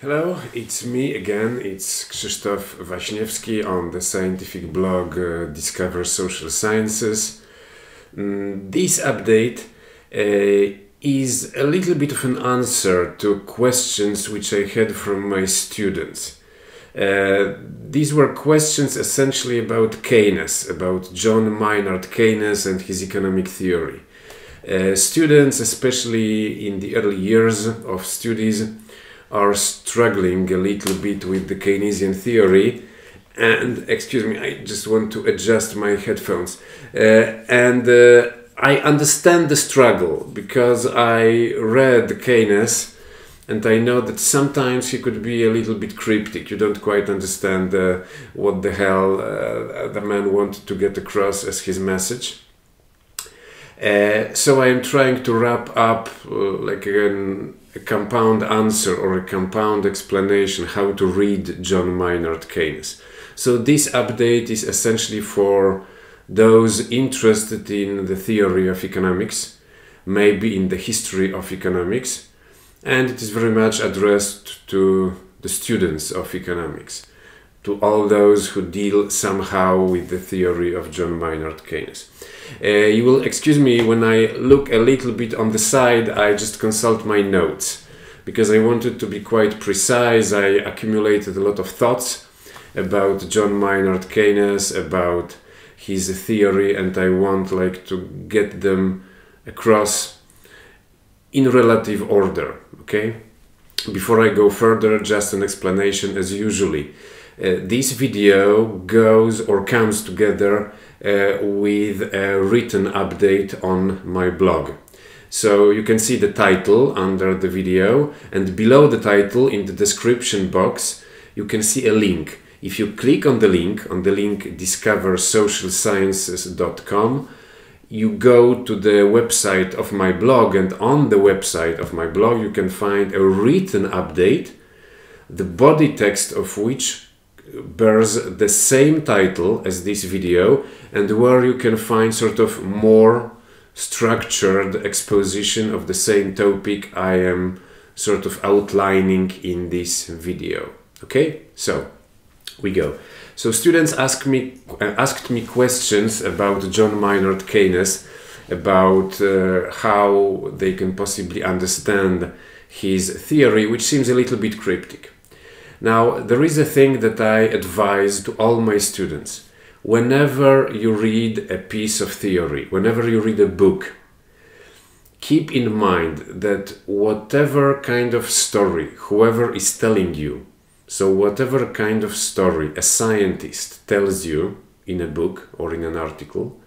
Hello, it's me again. It's Krzysztof Waśniewski on the scientific blog uh, Discover Social Sciences. Mm, this update uh, is a little bit of an answer to questions which I had from my students. Uh, these were questions essentially about Keynes, about John Maynard Keynes and his economic theory. Uh, students, especially in the early years of studies, are struggling a little bit with the Keynesian theory. And excuse me, I just want to adjust my headphones. Uh, and uh, I understand the struggle because I read Keynes and I know that sometimes he could be a little bit cryptic. You don't quite understand uh, what the hell uh, the man wanted to get across as his message. Uh, so I am trying to wrap up uh, like an, a compound answer or a compound explanation how to read John Maynard Keynes. So this update is essentially for those interested in the theory of economics, maybe in the history of economics, and it is very much addressed to the students of economics, to all those who deal somehow with the theory of John Maynard Keynes. Uh, you will excuse me when I look a little bit on the side, I just consult my notes because I wanted to be quite precise. I accumulated a lot of thoughts about John Maynard Keynes, about his theory, and I want like to get them across in relative order. Okay. Before I go further, just an explanation as usually. Uh, this video goes or comes together uh, with a written update on my blog. So you can see the title under the video and below the title in the description box you can see a link. If you click on the link, on the link discoversocialsciences.com, you go to the website of my blog and on the website of my blog you can find a written update, the body text of which bears the same title as this video and where you can find sort of more structured exposition of the same topic I am sort of outlining in this video. Okay, so we go. So students asked me uh, asked me questions about John Maynard Keynes, about uh, how they can possibly understand his theory, which seems a little bit cryptic. Now, there is a thing that I advise to all my students. Whenever you read a piece of theory, whenever you read a book, keep in mind that whatever kind of story whoever is telling you, so whatever kind of story a scientist tells you in a book or in an article,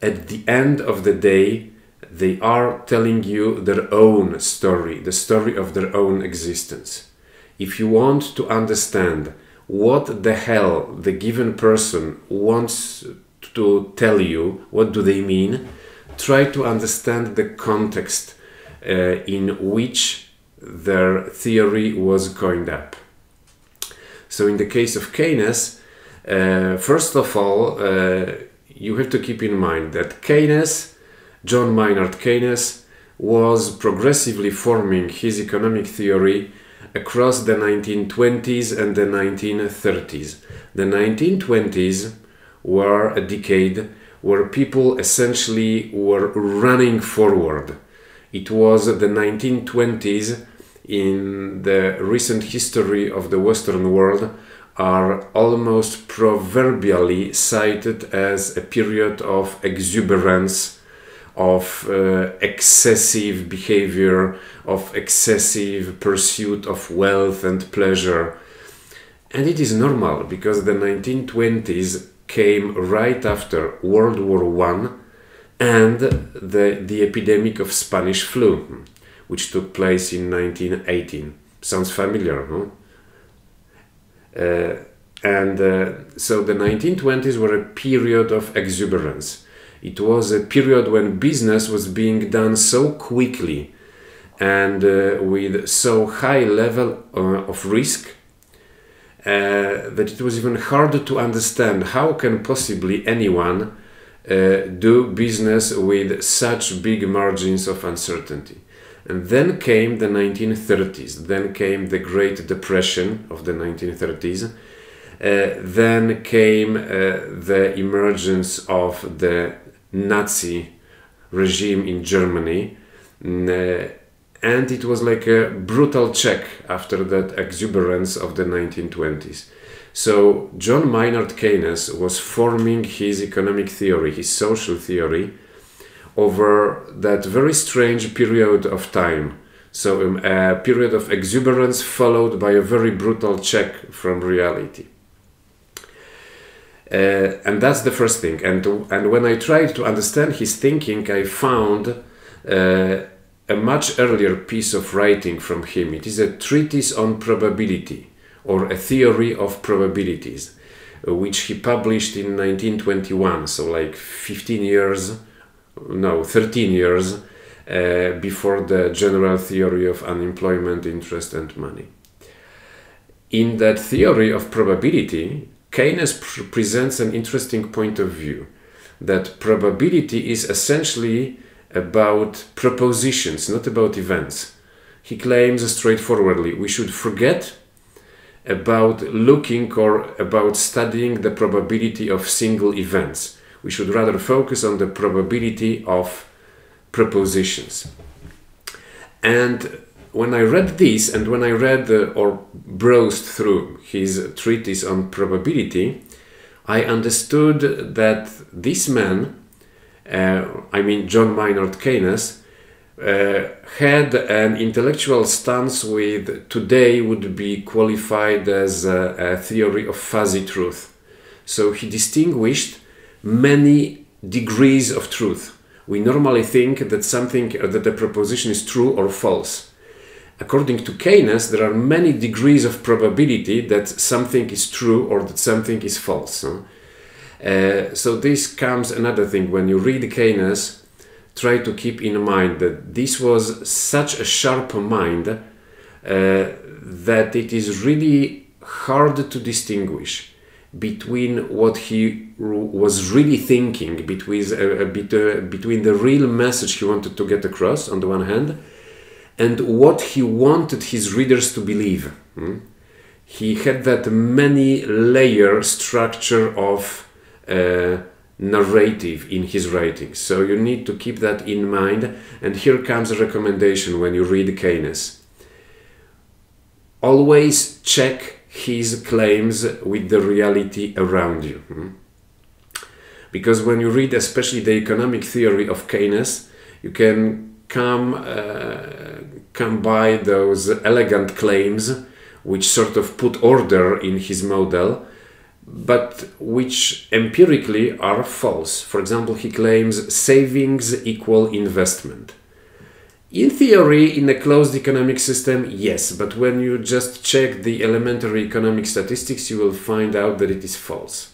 at the end of the day, they are telling you their own story, the story of their own existence if you want to understand what the hell the given person wants to tell you, what do they mean, try to understand the context uh, in which their theory was coined up. So, in the case of Keynes, uh, first of all, uh, you have to keep in mind that Keynes, John Maynard Keynes, was progressively forming his economic theory across the 1920s and the 1930s. The 1920s were a decade where people essentially were running forward. It was the 1920s in the recent history of the Western world are almost proverbially cited as a period of exuberance of uh, excessive behavior, of excessive pursuit of wealth and pleasure. And it is normal because the 1920s came right after World War I and the, the epidemic of Spanish flu, which took place in 1918. Sounds familiar, no? Uh, and uh, so the 1920s were a period of exuberance it was a period when business was being done so quickly and uh, with so high level uh, of risk uh, that it was even harder to understand how can possibly anyone uh, do business with such big margins of uncertainty. And then came the 1930s, then came the Great Depression of the 1930s, uh, then came uh, the emergence of the Nazi regime in Germany. And it was like a brutal check after that exuberance of the 1920s. So John Maynard Keynes was forming his economic theory, his social theory, over that very strange period of time. So um, a period of exuberance followed by a very brutal check from reality. Uh, and that's the first thing. And, and when I tried to understand his thinking, I found uh, a much earlier piece of writing from him. It is a treatise on probability or a theory of probabilities, which he published in 1921, so like 15 years, no, 13 years uh, before the general theory of unemployment, interest, and money. In that theory of probability, Keynes pr presents an interesting point of view that probability is essentially about propositions, not about events. He claims straightforwardly we should forget about looking or about studying the probability of single events. We should rather focus on the probability of propositions. And when I read this and when I read uh, or browsed through his treatise on probability, I understood that this man uh, I mean John Maynard Keynes, uh, had an intellectual stance with today would be qualified as a, a, theory of fuzzy truth. So he distinguished many degrees of truth. We normally think that something that a proposition is true or false. According to Keynes, there are many degrees of probability that something is true or that something is false. Uh, so this comes another thing when you read Keynes, try to keep in mind that this was such a sharp mind uh, that it is really hard to distinguish between what he was really thinking, between, uh, between the real message he wanted to get across on the one hand, and what he wanted his readers to believe. Hmm? He had that many layer structure of uh, narrative in his writings. So you need to keep that in mind. And here comes a recommendation when you read Keynes. Always check his claims with the reality around you. Hmm? Because when you read especially the economic theory of Keynes, you can come, uh, come by those elegant claims which sort of put order in his model but which empirically are false. For example, he claims savings equal investment. In theory, in a closed economic system, yes, but when you just check the elementary economic statistics, you will find out that it is false.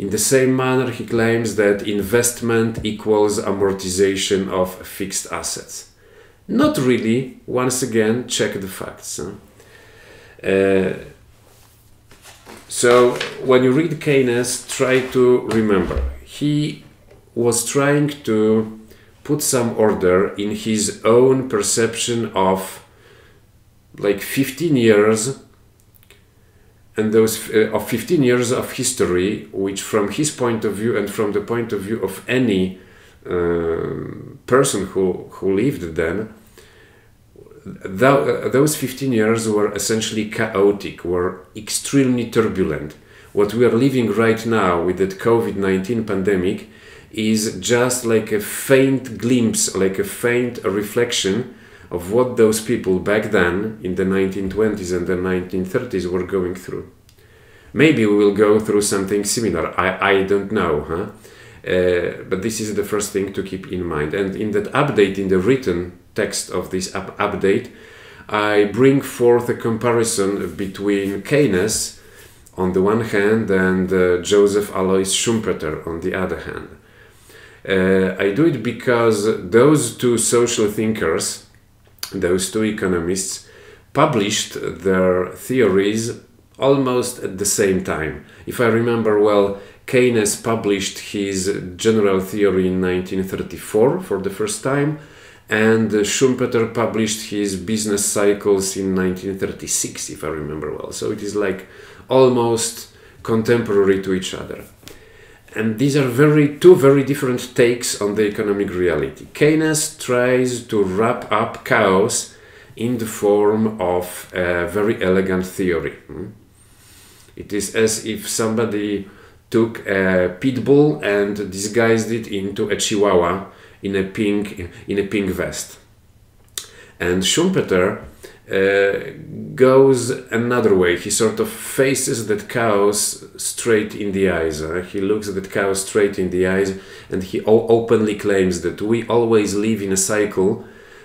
In the same manner, he claims that investment equals amortization of fixed assets. Not really, once again, check the facts. Uh, so when you read Keynes, try to remember he was trying to put some order in his own perception of like 15 years and those uh, of 15 years of history which from his point of view and from the point of view of any uh, person who who lived then uh, those 15 years were essentially chaotic, were extremely turbulent. What we are living right now with the COVID 19 pandemic is just like a faint glimpse, like a faint reflection of what those people back then in the 1920s and the 1930s were going through. Maybe we will go through something similar. I, I don't know, huh? Uh, but this is the first thing to keep in mind. And in that update, in the written text of this up update, I bring forth a comparison between Keynes on the one hand and uh, Joseph Alois Schumpeter on the other hand. Uh, I do it because those two social thinkers, those two economists, published their theories almost at the same time. If I remember well, Keynes published his general theory in 1934 for the first time, and Schumpeter published his business cycles in 1936, if I remember well. So it is like almost contemporary to each other. And these are very two very different takes on the economic reality. Keynes tries to wrap up chaos in the form of a very elegant theory. Hmm? It is as if somebody took a pit bull and disguised it into a chihuahua in a pink in a pink vest. And Schumpeter uh, goes another way. He sort of faces that chaos straight in the eyes. Uh, he looks at that chaos straight in the eyes and he openly claims that we always live in a cycle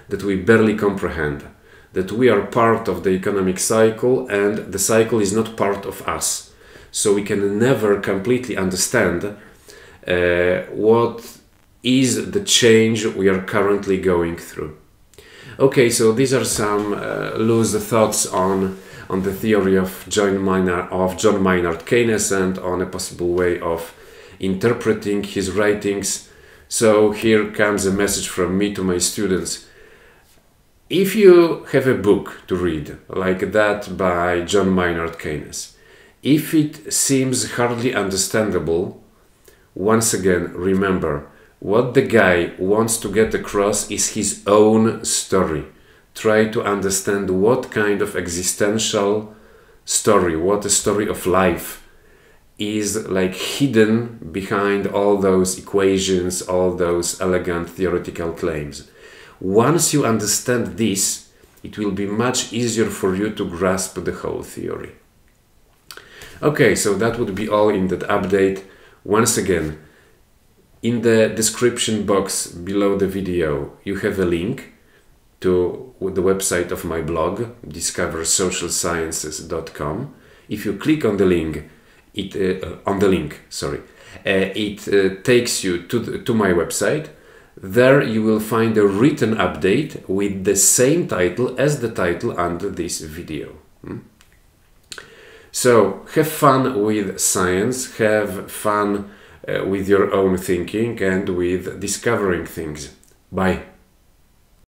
that we barely comprehend. That we are part of the economic cycle and the cycle is not part of us. So we can never completely understand uh, what is the change we are currently going through. Okay, so these are some uh, loose thoughts on on the theory of John Maynard of John Maynard Keynes and on a possible way of interpreting his writings. So here comes a message from me to my students. If you have a book to read like that by John Maynard Keynes, if it seems hardly understandable, once again remember what the guy wants to get across is his own story. Try to understand what kind of existential story, what a story of life is like hidden behind all those equations, all those elegant theoretical claims. Once you understand this, it will be much easier for you to grasp the whole theory. Okay, so that would be all in that update. Once again, in the description box below the video, you have a link to the website of my blog, discoversocialsciences.com. If you click on the link, it uh, on the link, sorry, uh, it uh, takes you to the, to my website. There you will find a written update with the same title as the title under this video. Hmm? So have fun with science, have fun uh, with your own thinking and with discovering things. Bye.